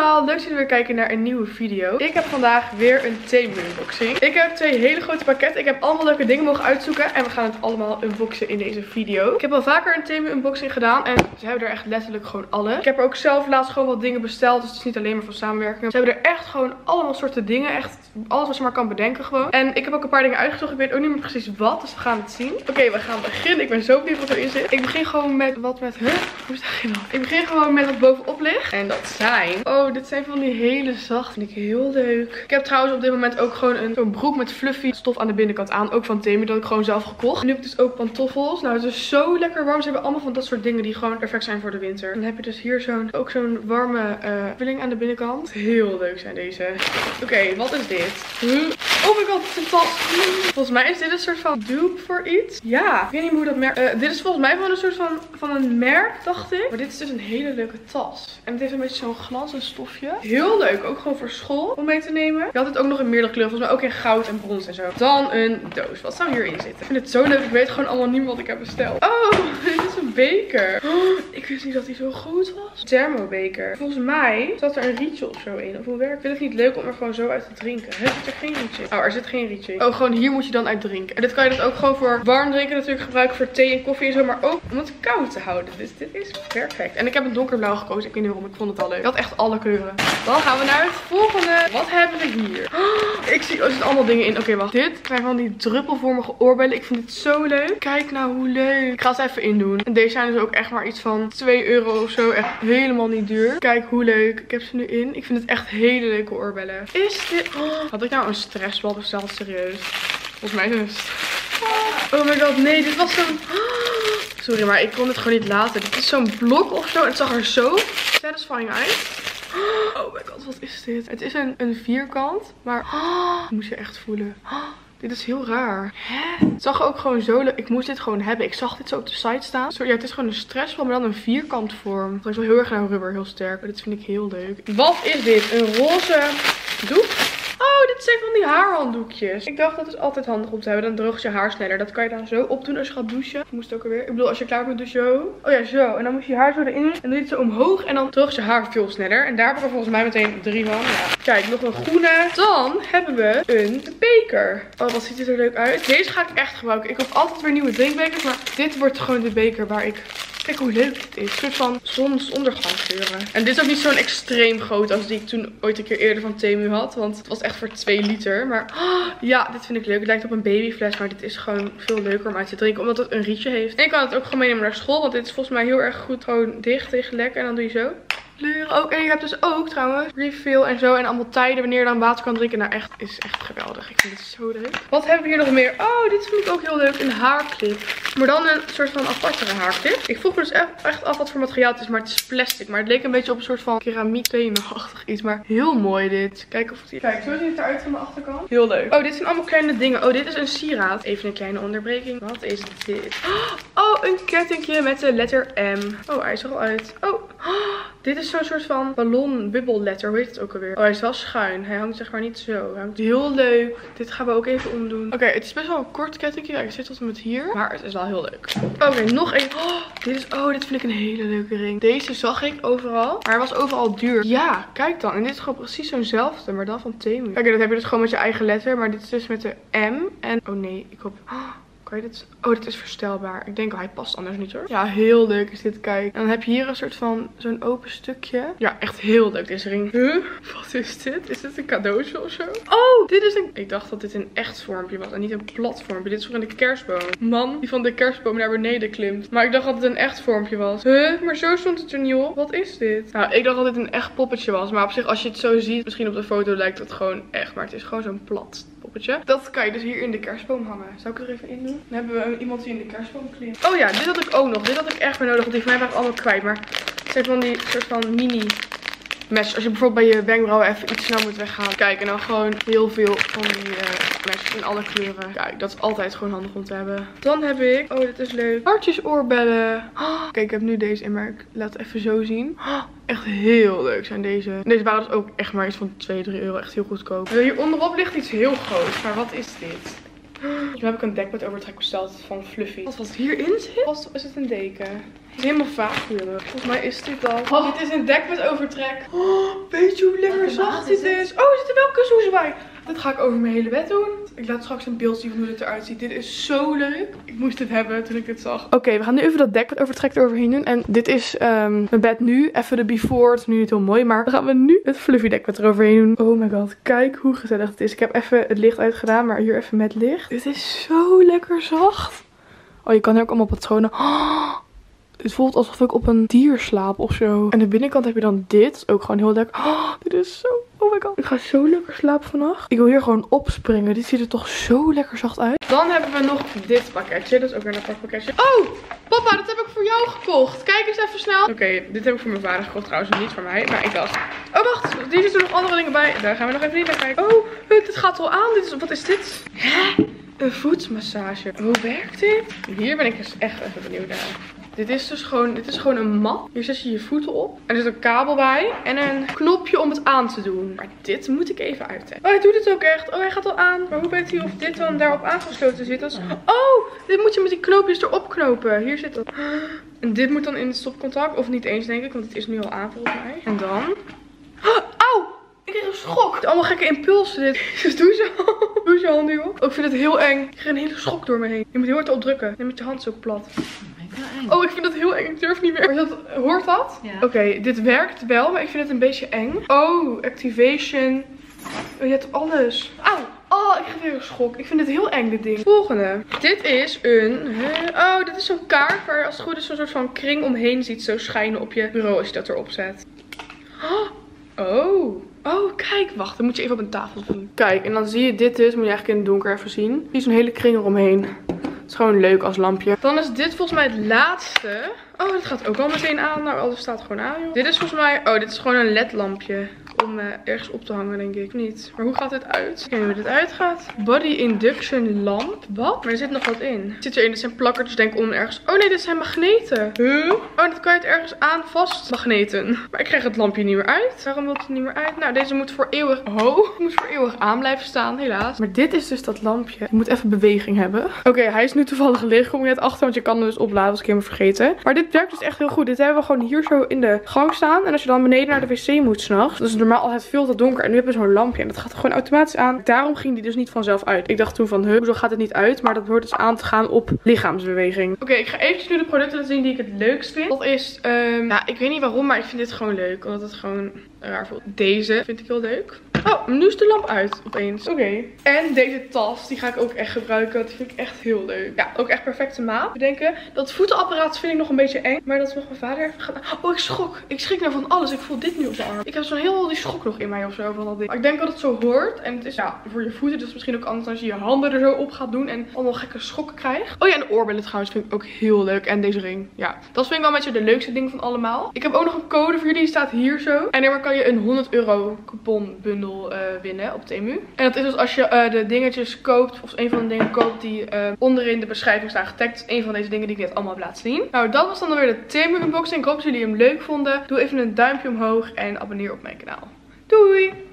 leuk dat jullie weer kijken naar een nieuwe video. Ik heb vandaag weer een Temu unboxing. Ik heb twee hele grote pakketten. Ik heb allemaal leuke dingen mogen uitzoeken en we gaan het allemaal unboxen in deze video. Ik heb al vaker een Temu unboxing gedaan en ze hebben er echt letterlijk gewoon alle. Ik heb er ook zelf laatst gewoon wat dingen besteld, dus het is niet alleen maar van samenwerking. Ze hebben er echt gewoon allemaal soorten dingen, echt alles wat je maar kan bedenken gewoon. En ik heb ook een paar dingen uitgezocht, ik weet ook niet meer precies wat, dus we gaan het zien. Oké, we gaan beginnen. Ik ben zo benieuwd wat erin zit. Ik begin gewoon met wat met, huh? Hoe zeg je dat? Ik begin gewoon met wat bovenop ligt. En dat zijn, oh dit zijn van die hele zacht. Vind ik heel leuk. Ik heb trouwens op dit moment ook gewoon een broek met fluffy stof aan de binnenkant aan. Ook van Temu, dat ik gewoon zelf gekocht. Nu heb ik dus ook pantoffels. Nou, het is zo lekker warm. Ze hebben allemaal van dat soort dingen die gewoon perfect zijn voor de winter. Dan heb je dus hier zo'n, ook zo'n warme uh, vulling aan de binnenkant. Heel leuk zijn deze. Oké, wat is dit? Oh my god, het is een tas. Volgens mij is dit een soort van dupe voor iets. Ja, ik weet niet hoe dat merk. Uh, dit is volgens mij van een soort van, van een merk, dacht ik. Maar dit is dus een hele leuke tas. En het heeft een beetje zo'n glans stofje. Heel leuk, ook gewoon voor school om mee te nemen. Je had het ook nog in meerdere kleuren, volgens mij ook in goud en brons en zo. Dan een doos. Wat zou hierin zitten? Ik vind het zo leuk. Ik weet gewoon allemaal niet wat ik heb besteld. Oh, beker. Oh, ik wist niet dat hij zo groot was. Thermobeker. Volgens mij zat er een rietje of zo in. Of hoe werkt? Ik vind het niet leuk om er gewoon zo uit te drinken. Heb zit er geen rietje? Oh, er zit geen rietje. Oh, gewoon hier moet je dan uit drinken. En dit kan je dus ook gewoon voor warm drinken natuurlijk gebruiken. Voor thee en koffie en zo. Maar ook om het koud te houden. Dus dit is perfect. En ik heb een donkerblauw gekozen. Ik weet niet waarom. Ik vond het al leuk. Ik had echt alle kleuren. Dan gaan we naar het volgende. Wat hebben we hier? Oh, ik zie, er zitten allemaal dingen in. Oké, wacht. Dit zijn van die druppelvormige oorbellen. Ik vind dit zo leuk. Kijk nou hoe leuk. Ik ga het even indoen. En deze zijn dus ook echt maar iets van 2 euro of zo. Echt helemaal niet duur. Kijk hoe leuk. Ik heb ze nu in. Ik vind het echt hele leuke oorbellen. Is dit... Oh, had ik nou een stressbal besteld? Serieus. Volgens mij dus. Oh my god, nee. Dit was zo'n... Sorry, maar ik kon het gewoon niet laten. Dit is zo'n blok of zo. En het zag er zo satisfying uit. Oh my god, wat is dit? Het is een, een vierkant, maar oh, moest je echt voelen. Dit is heel raar. Hè? Het zag ook gewoon zo leuk. Ik moest dit gewoon hebben. Ik zag dit zo op de site staan. Ja, het is gewoon een stressbal, maar dan een vierkant vorm. Het is wel heel erg naar rubber, heel sterk. Dit vind ik heel leuk. Wat is dit? Een roze doek? Dit zijn van die haarhanddoekjes. Ik dacht dat is altijd handig om te hebben. Dan droogt je haar sneller. Dat kan je dan zo opdoen als je gaat douchen. Ik moest ook alweer. Ik bedoel, als je klaar bent douchen. Oh ja, zo. En dan moet je je haar zo erin. En dan doe je het zo omhoog. En dan droogt je haar veel sneller. En daar heb ik volgens mij meteen drie van. Ja. Kijk, nog een groene. Dan hebben we een beker. Oh, wat ziet dit er leuk uit. Deze ga ik echt gebruiken. Ik heb altijd weer nieuwe drinkbekers. Maar dit wordt gewoon de beker waar ik Kijk hoe leuk dit is. Een soort van. En dit is ook niet zo'n extreem groot als die ik toen ooit een keer eerder van Temu had. Want het was echt voor 2 liter. Maar oh, ja, dit vind ik leuk. Het lijkt op een babyfles. Maar dit is gewoon veel leuker om uit te drinken. Omdat het een rietje heeft. En ik kan het ook gewoon meenemen naar school. Want dit is volgens mij heel erg goed gewoon dicht tegen lek. En dan doe je zo kleuren ook. En je hebt dus ook trouwens refill en zo. En allemaal tijden wanneer je dan water kan drinken. Nou echt, is echt geweldig. Ik vind het zo leuk. Wat hebben we hier nog meer? Oh, dit vind ik ook heel leuk. Een haarclip. Maar dan een soort van apartere haarclip. Ik vroeg me dus echt, af wat voor materiaal het is. Maar het is plastic. Maar het leek een beetje op een soort van keramiek achtig iets. Maar heel mooi dit. Kijk of het hier... Kijk, zo ziet het eruit van de achterkant. Heel leuk. Oh, dit zijn allemaal kleine dingen. Oh, dit is een sieraad. Even een kleine onderbreking. Wat is dit? Oh, een kettingje met de letter M. Oh, hij is er al uit. Oh, dit is zo'n soort van ballon bubbelletter. Hoe heet het ook alweer? Oh, hij is wel schuin. Hij hangt zeg maar niet zo. Hij hangt heel leuk. Dit gaan we ook even omdoen. Oké, het is best wel een kort kettingje. ik zit tot en met hier. Maar het is wel heel leuk. Oké, nog één. Oh, dit is, oh, dit vind ik een hele leuke ring. Deze zag ik overal. Maar hij was overal duur. Ja, kijk dan. En dit is gewoon precies zo'nzelfde. Maar dan van Temu. Kijk, dat heb je dus gewoon met je eigen letter. Maar dit is dus met de M. En, oh nee, ik hoop... Oh. Oh, dit is verstelbaar. Ik denk, oh, hij past anders niet hoor. Ja, heel leuk is dit. Kijk. En dan heb je hier een soort van zo'n open stukje. Ja, echt heel leuk deze ring. Huh? Wat is dit? Is dit een cadeautje of zo? Oh, dit is een... Ik dacht dat dit een echt vormpje was en niet een plat vormpje. Dit is voor in de kerstboom. Man die van de kerstboom naar beneden klimt. Maar ik dacht dat het een echt vormpje was. Huh? Maar zo stond het er niet op. Wat is dit? Nou, ik dacht dat dit een echt poppetje was. Maar op zich, als je het zo ziet, misschien op de foto lijkt het gewoon echt. Maar het is gewoon zo'n plat poppetje. Dat kan je dus hier in de kerstboom hangen. Zou ik er even in doen? Dan hebben we iemand die in de kerstboom klimt. Oh ja, dit had ik ook nog. Dit had ik echt meer nodig. Want die van mij waren allemaal kwijt. Maar het zijn van die soort van mini mesh. Als je bijvoorbeeld bij je wenkbrauwen even iets snel moet weggaan. Kijk, en dan gewoon heel veel van die uh, mesh in alle kleuren. Kijk, dat is altijd gewoon handig om te hebben. Dan heb ik, oh dit is leuk, hartjes oorbellen. Oh, kijk, ik heb nu deze in, maar ik laat het even zo zien. Oh, echt heel leuk zijn deze. Deze waren dus ook echt maar iets van 2, 3 euro. Echt heel goedkoop. Hier onderop ligt iets heel groots. Maar wat is dit? Nu heb ik een dekbed overtrek besteld van Fluffy. Wat, wat hierin zit? Is het een deken? Het is helemaal vaag kleurig. Volgens mij is dit dat. Oh, dit is een dekbed overtrek. Oh, weet je hoe lekker zacht dit is? Oh, er zitten wel kussens bij. Dit ga ik over mijn hele bed doen. Ik laat straks een beeld zien van hoe dit eruit ziet. Dit is zo leuk. Ik moest dit hebben toen ik dit zag. Oké, we gaan nu even dat dekbed overtrek eroverheen doen. En dit is um, mijn bed nu. Even de before. Het is nu niet heel mooi. Maar dan gaan we nu het fluffy dekbed eroverheen doen. Oh my god. Kijk hoe gezellig het is. Ik heb even het licht uitgedaan. Maar hier even met licht. Dit is zo lekker zacht. Oh, je kan er ook allemaal patronen. Oh, het voelt alsof ik op een dier slaap of zo. En de binnenkant heb je dan dit. Ook gewoon heel lekker. Oh, dit is zo... Oh my god. Ik ga zo lekker slapen vannacht. Ik wil hier gewoon opspringen. Dit ziet er toch zo lekker zacht uit. Dan hebben we nog dit pakketje. Dat is ook weer een pakketje. Oh, papa, dat heb ik voor jou gekocht. Kijk eens even snel. Oké, dit heb ik voor mijn vader gekocht trouwens. Niet voor mij. Maar ik dacht... Oh, wacht. Hier zitten nog andere dingen bij. Daar gaan we nog even niet naar kijken. Oh, dit gaat al aan. Dit is... Wat is dit? Hè? Een voetsmassage. Hoe werkt dit? Hier ben ik dus echt even benieuwd naar. Dit is dus gewoon, dit is gewoon een mat. Hier zet je je voeten op. En er zit een kabel bij. En een knopje om het aan te doen. Maar dit moet ik even uittesten. Oh, hij doet het ook echt. Oh, hij gaat al aan. Maar hoe weet hij of dit dan daarop aangesloten zit? Als... Oh, dit moet je met die knoopjes erop knopen. Hier zit dat. En dit moet dan in het stopcontact. Of niet eens, denk ik. Want het is nu al aan volgens mij. En dan... Auw! Ik kreeg een schok. Allemaal gekke impulsen dit. Dus doe zo. Je hand nu op. Oh, ik vind het heel eng. Ik kreeg een hele schok door me heen. Je moet heel hard opdrukken. Neem met je hand zo plat. Oh, ik vind dat heel eng. Ik durf niet meer. Dat, hoort dat? Ja. Oké, dit werkt wel, maar ik vind het een beetje eng. Oh, activation. Oh, je hebt alles. Auw. Oh, ik heb weer een schok. Ik vind het heel eng, dit ding. Volgende. Dit is een... Oh, dit is zo'n kaart waar als het goed is zo'n soort van kring omheen ziet zo schijnen op je bureau als je dat erop zet. Kijk. Wacht, dan moet je even op een tafel doen. Kijk, en dan zie je dit dus. Moet je eigenlijk in het donker even zien. Zie je zo'n hele kring eromheen is gewoon leuk als lampje. Dan is dit volgens mij het laatste. Oh, dit gaat ook al meteen aan. Nou, alles staat gewoon aan, joh. Dit is volgens mij... Oh, dit is gewoon een ledlampje om uh, ergens op te hangen, denk ik. Niet. Maar hoe gaat dit uit? Ik weet niet hoe dit uitgaat. Body induction lamp. Wat? Maar er zit nog wat in. Zit erin. Dit zijn plakkertjes, denk ik, om ergens... Oh nee, dit zijn magneten. Huh? Oh, dat kan je het ergens aan vast magneten. Maar ik krijg het lampje niet meer uit. Waarom wil het niet meer uit? Nou, deze moet voor eeuwig... Oh, moet voor eeuwig aan blijven staan, helaas. Maar dit is dus dat lampje. Ik moet even beweging hebben. Oké, hij is nu toevallig leeg. Kom je net achter, want je kan hem dus opladen als ik helemaal vergeten. Maar dit werkt dus echt heel goed. Dit hebben we gewoon hier zo in de gang staan. En als je dan beneden naar de wc moet s'nachts. Dus normaal altijd veel te donker. En nu hebben we zo'n lampje. En dat gaat gewoon automatisch aan. Daarom ging die dus niet vanzelf uit. Ik dacht toen van, huh, hoezo gaat het niet uit? Maar dat hoort dus aan te gaan op lichaamsbeweging. Oké, ik ga eventjes nu de producten laten zien die ik het leukst vind. Dat is, um, ja, ik weet niet waarom, maar ik vind dit gewoon leuk. Omdat het gewoon raar voelt. Deze vind ik heel leuk. Oh, nu is de lamp uit opeens. Oké. En deze tas, die ga ik ook echt gebruiken. Dat vind ik echt heel leuk. Ja, ook echt perfecte maat. We denken, dat voetenapparaat vind ik nog een beetje eng. Maar dat nog mijn vader. Oh, ik schrok. Ik schrik nou van alles. Ik voel dit nu op mijn arm. Ik heb zo'n heel die schok nog in mij of zo van dat ding. Ik denk dat het zo hoort. En het is ja, voor je voeten. Dus misschien ook anders als je je handen er zo op gaat doen. En allemaal gekke schokken krijgt. Oh ja, en de oorbellen trouwens vind ik ook heel leuk. En deze ring. Ja, dat vind ik wel een beetje de leukste ding van allemaal. Ik heb ook nog een code voor jullie. Die staat hier zo. En daar kan je een 100 euro coupon uh, winnen op Temu. En dat is dus als je uh, de dingetjes koopt, of een van de dingen koopt die uh, onderin de beschrijving staan getagd. Een van deze dingen die ik net allemaal heb laten zien. Nou, dat was dan weer de Temu unboxing. Ik hoop dat jullie hem leuk vonden. Doe even een duimpje omhoog en abonneer op mijn kanaal. Doei!